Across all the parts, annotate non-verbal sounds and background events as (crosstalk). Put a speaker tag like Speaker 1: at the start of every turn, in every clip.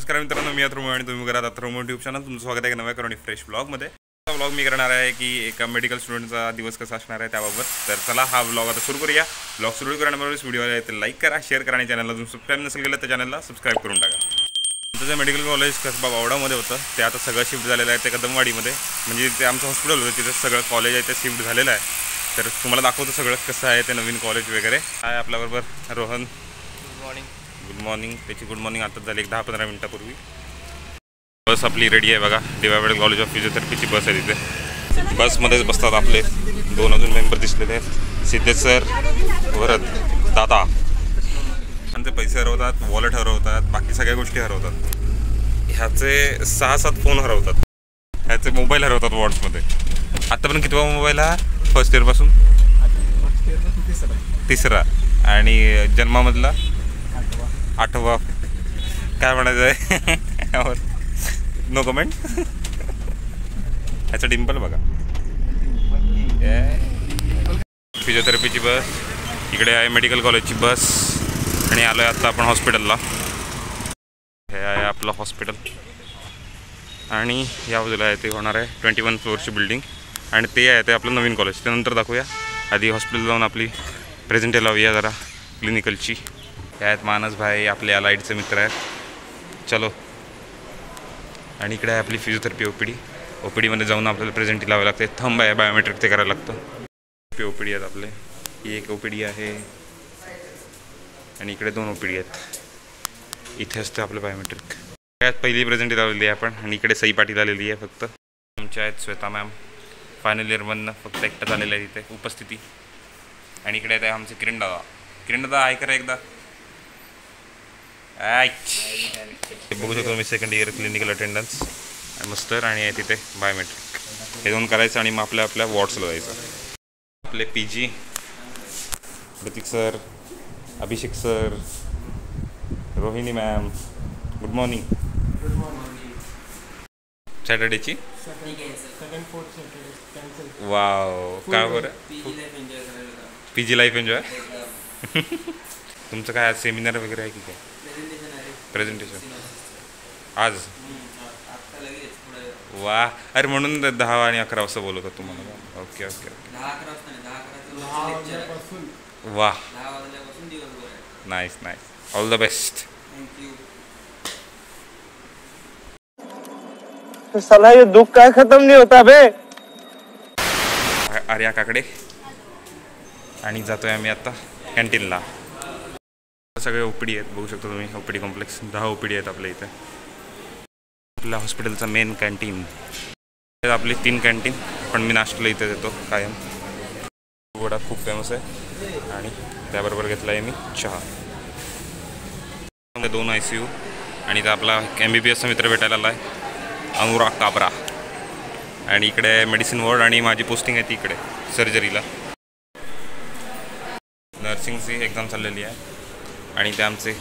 Speaker 1: नमस्कार मित्रांनो मी अथर्व आणि तुम्ही करत अथर्व युट्यूब चॅनल तुमचं स्वागत आहे नव्या करून फ्रेश ब्लॉगमध्ये हा ब्लॉग मी करणार आहे की एका मेडिकल स्टुडंटचा दिवस कसा असणार आहे त्याबाबत. तर चला हा ब्लॉग आता सुरू करूया. ब्लॉग सुरू करण्याबरोबरच व्हिडिओ आहे ते लाईक करा शेअर करा आणि चॅनलला तुम्ही सबस्क्राईब नसेल केलं तर चॅनलला सबस्क्राईब करून टाका. आमचं जे मेडिकल कॉलेज कसबा बावडामध्ये होतं ते आता सगळं शिफ्ट झालेलं आहे ते कदमवाडीमध्ये म्हणजे ते आमचं हॉस्पिटल होतं तिथं सगळं कॉलेज आहे ते शिफ्ट झालेलं आहे. तर तुम्हाला दाखवतो सगळं कसं आहे ते नवीन कॉलेज वगैरे. आहे आपल्याबरोबर रोहन.
Speaker 2: Good morning.
Speaker 1: त्याची गुड मॉर्निंग आताच झाली एक दहा पंधरा मिनटापूर्वी. बस आपली रेडी आहे बघा. डिवायडेड कॉलेज ऑफ फिजिओथेरपीची बस आहे तिथे. बसमध्येच बसतात आपले. दोन अजून मेंबर दिसलेले आहेत. सिद्धेश सर वरद दादा. त्यांचे पैसे हरवतात वॉलेट हरवतात बाकी सगळ्या गोष्टी हरवतात. ह्याचे सहा सात फोन हरवतात. ह्याचे मोबाईल हरवतात वॉर्ड्समध्ये आत्तापर्यंत कितवा मोबाईल हा? फर्स्ट इयरपासून तिसरा. आणि जन्मामधला? आठवा. काय म्हणायचं आहे? यावर. नो कमेंट ह्याचं डिंपल बघा. फिजिओथेरपीची बस. इकडे आहे मेडिकल कॉलेजची बस. आणि आलो आहे आत्ता आपण हॉस्पिटलला हे आहे आपलं हॉस्पिटल आणि या बाजूला आहे ते होणार आहे ट्वेंटी वन फ्लोअरची बिल्डिंग आणि ते आहे ते आपलं नवीन कॉलेज त्यानंतर दाखवूया. आधी हॉस्पिटल जाऊन आपली प्रेझेंटे लावूया जरा क्लिनिकलची हे आहेत. मानस भाई आपले अलाईडचे मित्र आहेत. चलो. आणि इकडे आहे आपली physiotherapy O P D O P डीमध्ये जाऊन आपल्याला प्रेझेंटी लावावी लागते. थंब आहे बायोमेट्रिक ते करायला लागतं. पी ओ पी डी आहेत आपले. ही एक ओ पी डी आहे. आणि इकडे दोन ओ पी डी आहेत. इथे असतं आपलं बायोमेट्रिक यात पहिली प्रेझेंटी लावलेली आहे आपण. आणि इकडे सई पाटील आलेली आहे फक्त. आमच्या आहेत श्वेता मॅम फायनल इयरमधनं फक्त एकटा झालेलं आहे इथे. उपस्थिती. आणि इकडे आहेत आमचे किरण दादा. किरण दादा आहे करा एकदा. बघू शकतो मी सेकंड इयर क्लिनिकल अटेंडन्स आणि मस्तर आणि आहे तिथे बायोमेट्रिक हे दोन करायचं आणि मग आपल्या आपल्या वॉर्ड्सला जायचं. आपले P G Pratik sir Abhishek sir Rohini ma'am good morning सॅटर्डेची
Speaker 2: second fourth Saturday cancel
Speaker 1: wow काय बरं पी जी लाईफ एन्जॉय तुमचं काय सेमिनार वगैरे आहे की काय? प्रेझेंटेशन आज? वा अरे म्हणून दहा आणि अकरा वाजता बोलत होतो तुम्हाला ओके ओके ओके. वा nice nice all the best
Speaker 2: साला ये दुख काय खत्म नहीं होता बे?
Speaker 1: आर्या काकडे. आणि जातोय आम्ही आता कॅन्टीनला. सगळे ओ पी डी आहेत बघू शकता तुम्ही ओ पी डी कॉम्प्लेक्स. दहा ओ पी डी आहेत आपल्या इथे. आपल्या हॉस्पिटलचा मेन कॅन्टीन. आपली तीन कॅन्टीन पण मी नाश्त्याला इथे देतो कायम. वडा खूप फेमस आहे. आणि त्याबरोबर घेतला आहे मी चहा. दोन आय सी यू आणि इथं आपला एम बी बी एसचा मित्र भेटायला आला आहे अनुराग काबरा. आणि इकडे मेडिसिन वॉर्ड आणि माझी पोस्टिंग आहे ती इकडे सर्जरीला नर्सिंगची एक्झाम चाललेली आहे. आणि ते आमचे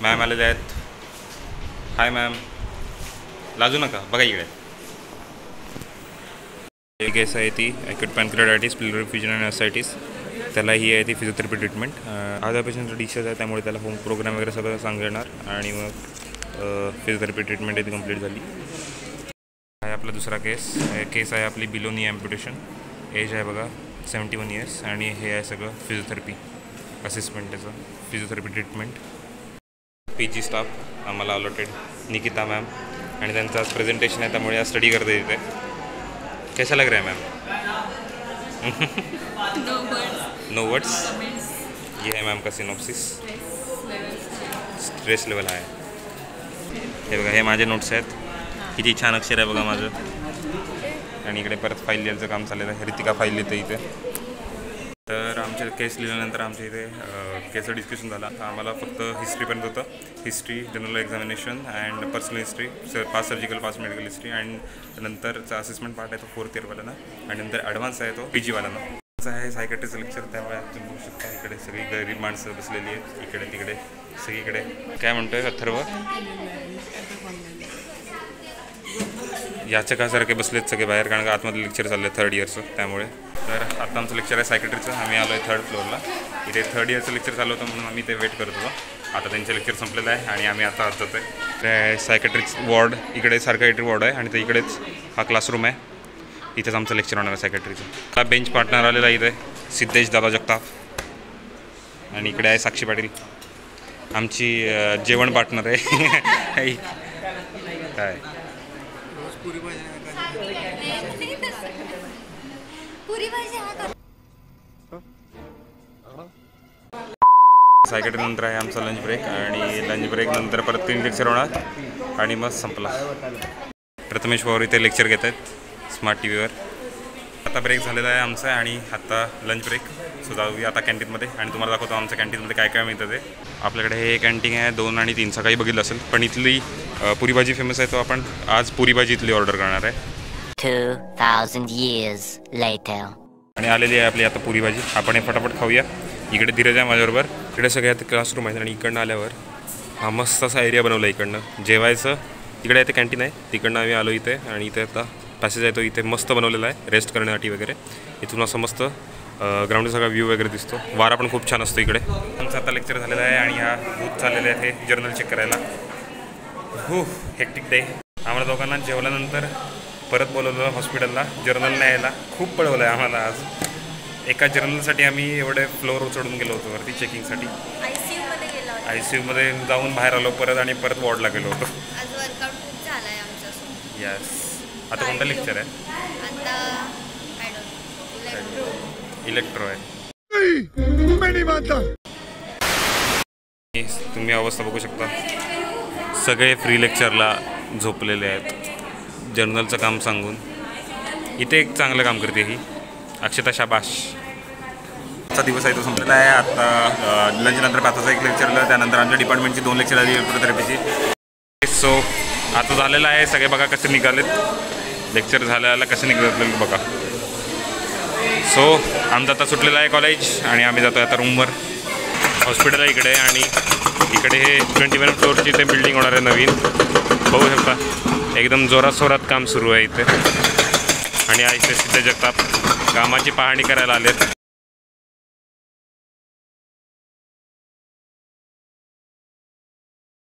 Speaker 1: मॅम आलेले आहेत. हाय मॅम लाजू नका बघा इकडे. एक केस आहे ती ॲक्यूट पॅन्क्रेटायटिस प्लिलरी फ्युजन आणि असायटिस त्याला ही आहे ती फिजिओथेरपी ट्रीटमेंट अर्ध्या पेशंटचा डिशेस आहे त्यामुळे त्याला होम प्रोग्राम वगैरे सगळं सांगणार आणि मग फिजिओथेरपी ट्रीटमेंट इथे कंप्लीट झाली. आहे आपला दुसरा केस केस आहे आपली बिलोनी ॲम्प्युटेशन एज आहे बघा सेवन्टी वन इयर्स आणि हे आहे सगळं फिजिओथेरपी असिस्टमेंट त्याचं physiotherapy treatment P G staff आम्हाला अलॉटेड निकिता मॅम आणि त्यांचं आज प्रेझेंटेशन आहे त्यामुळे आज स्टडी करते तिथे कैसा लग रहा है मैम नो वर्ड्स ये है मैम का सिनॉप्सिस. स्ट्रेस लेवल आहे हे बघा हे माझे नोट्स आहेत. किती छान अक्षर आहे बघा माझं. आणि इकडे परत फाईल लिहायचं काम चाललेलं आहे. रितिका फाईल लिहिते इथे. तर केस लिहिल्यानंतर आमच्या इथे केसचं डिस्कशन झाला. तर आम्हाला फक्त हिस्ट्रीपर्यंत होतं. History general examination and personal history sir past surgical past medical history and नंतरचा असेसमेंट पार्ट आहे तो फोर्थ इयरवाल्यांना आणि नंतर ॲडव्हान्स आहे तो पी जीवाल्यांना आहे सायकॅट्रिचं लेक्चर त्यामुळे तुम्ही बघू शकता इकडे सगळी गरीब माणसं बसलेली आहेत. इकडे तिकडे सगळीकडे. काय म्हणतोय अथर्व? याचकासारखे बसलेत सगळे बाहेर कारण का आतमध्ये लेक्चर चाललं आहे थर्ड इयरचं त्यामुळे. तर आता आमचं लेक्चर आहे सायकट्रीचं आम्ही आलो आहे थर्ड फ्लोअरला इथे थर्ड इयरचं लेक्चर चालू होतं म्हणून आम्ही ते वेट करत होतो. आता त्यांचं लेक्चर संपलेलं आहे आणि आम्ही आता आत जातो आहे सायकेट्रिक्स वॉर्ड इकडे सायकॅट्री वॉर्ड आहे आणि ते इकडेच हा क्लासरूम आहे. इथेच आमचं लेक्चर होणार आहे सायकेट्रीचं हा बेंच पार्टनर आलेला आहे इथे सिद्धेश दादा जगताप. आणि इकडे आहे साक्षी पाटील. आमची जेवण पार्टनर आहे. (laughs) काय?
Speaker 3: पुरी भाजी
Speaker 1: नंतर आहे आमचा लंच ब्रेक आणि लंच ब्रेक नंतर परत तीन लेक्चर होणार आणि मग संपला. प्रथमेश पवार इथे लेक्चर घेत आहेत स्मार्ट टी व्हीवर आता ब्रेक झालेला आहे आमचा आणि आता लंच ब्रेक सो जाऊया आता कॅन्टीनमध्ये आणि तुम्हाला दाखवतो आमच्या कॅन्टीनमध्ये काय काय मिळतं ते. आपल्याकडे हे कॅन्टीन आहे दोन आणि तीन. सकाळी बघितलं असेल. पण इथली पुरी भाजी फेमस आहे तो आपण आज पुरी भाजी इथली ऑर्डर करणार आहे.
Speaker 4: 2,000 years later.
Speaker 1: आणि आलेली आहे आपली आता पुरी भाजी. आपण हे फटाफट खाऊया. इकडे धीरज आहे माझ्याबरोबर. इकडे सगळ्यात क्लासरूम आहेत आणि इकडनं आल्यावर हा मस्त असा एरिया बनवला इकडनं. जेवायचं. इकडे आहे ते कॅन्टीन आहे. तिकडनं आम्ही आलो इथे आणि इथे आता पॅसेज आहे तो इथे मस्त बनवलेला आहे रेस्ट करण्यासाठी वगैरे. इथून असं मस्त ग्राउंडचा सगळा व्ह्यू वगैरे दिसतो. वारा पण खूप छान असतो इकडे. आमचं आता लेक्चर झालेलं आहे आणि हा बूथ चाललेले आहे जर्नल चेक करायला. हो हेक्टिक डे आम्हाला दोघांना जेवल्यानंतर परत बोलवलं हॉस्पिटलला जर्नल न्यायला खूप पळवलं आहे आम्हाला आज. एका जर्नलसाठी आम्ही एवढे फ्लोअर चढून गेलो होतो वरती चेकिंगसाठी
Speaker 3: आय सी यूमध्ये
Speaker 1: जाऊन बाहेर आलो परत आणि परत वॉर्डला गेलो होतो. यस आता कोणतं लेक्चर आहे?
Speaker 3: आता आय डोंट
Speaker 1: इलेक्ट्रो आहे. तुम्ही अवस्था बघू शकता. सगळे फ्री लेक्चरला झोपलेले आहेत. जर्नलचं काम सांगून. इथे एक चांगलं काम करते ही. अक्षता शाबाश. आजचा दिवस आहे तो संपलेला आहे. आता लंच नंतर पाचचा एक लेक्चरला त्यानंतर आमच्या डिपार्टमेंटची दोन लेक्चर आली इलेक्ट्रोथेरपीची सो आता झालेलं आहे. सगळे बघा कसे निघालेत. लेक्चर झाल्याला कसे निघाले बघा. सो आमचं आता सुटलेलं आहे कॉलेज आणि आम्ही जातो आता रूमवर हॉस्पिटल आहे इकडे आणि इकडे हे ट्वेंटी वन फ्लोअरची इथे बिल्डिंग होणार आहे नवीन. बघू शकता. एकदम जोरात जोरात काम सुरू आहे इथे. आणि इथे सिद्ध जगताप. कामाची पाहणी करायला आलेत.